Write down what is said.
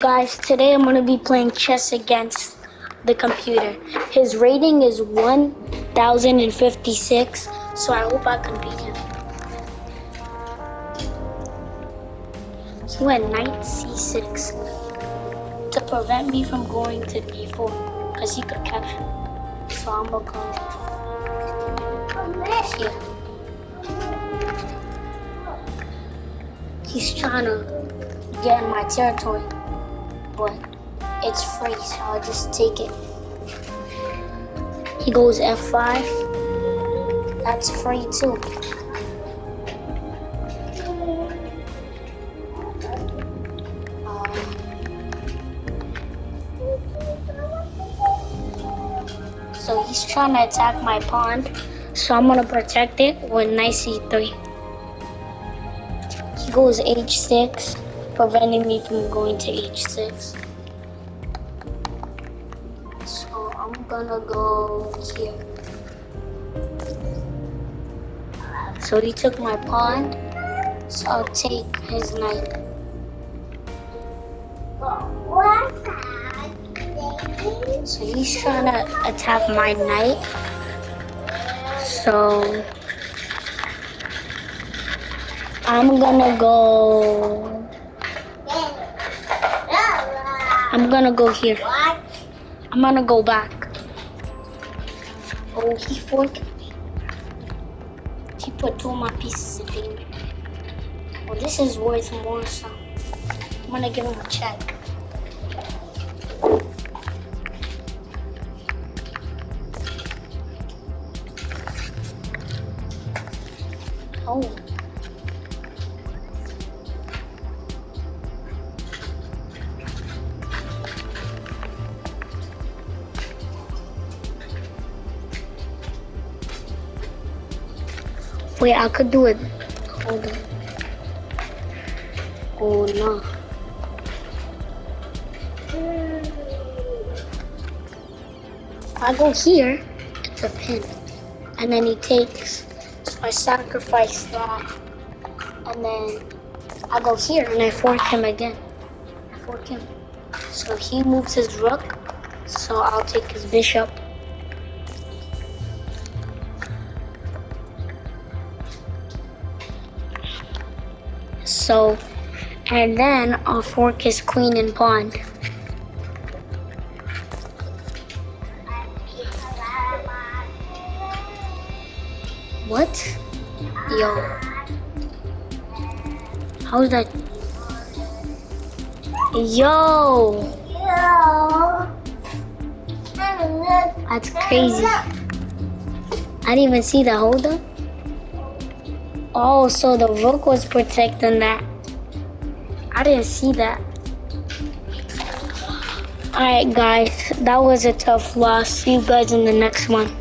Guys, today I'm going to be playing chess against the computer. His rating is 1056, so I hope I can beat him. He went knight c6 to prevent me from going to d4 because he could capture me. So I'm going to go here. He's trying to get in my territory but it's free, so I'll just take it. He goes F5. That's free too. Um, so he's trying to attack my pawn, so I'm gonna protect it with knight c3. He goes h6 preventing me from going to h6. So I'm gonna go here. So he took my pawn, so I'll take his knight. So he's trying to attack my knight. So I'm gonna go I'm gonna go here. What? I'm gonna go back. Oh, he forked me. He put two of my pieces in danger. Well, this is worth more, so I'm gonna give him a check. Oh. Wait, I could do it. Hold on. Oh no. I go here, it's a pin. And then he takes, so I sacrifice that. And then I go here and I fork him again. I fork him. So he moves his rook, so I'll take his bishop. So, and then I'll fork his queen and pawn. What? Yo. How's that? Yo! Yo? That's crazy. I didn't even see the holder. Oh, so the rook was protecting that. I didn't see that. Alright guys, that was a tough loss. See you guys in the next one.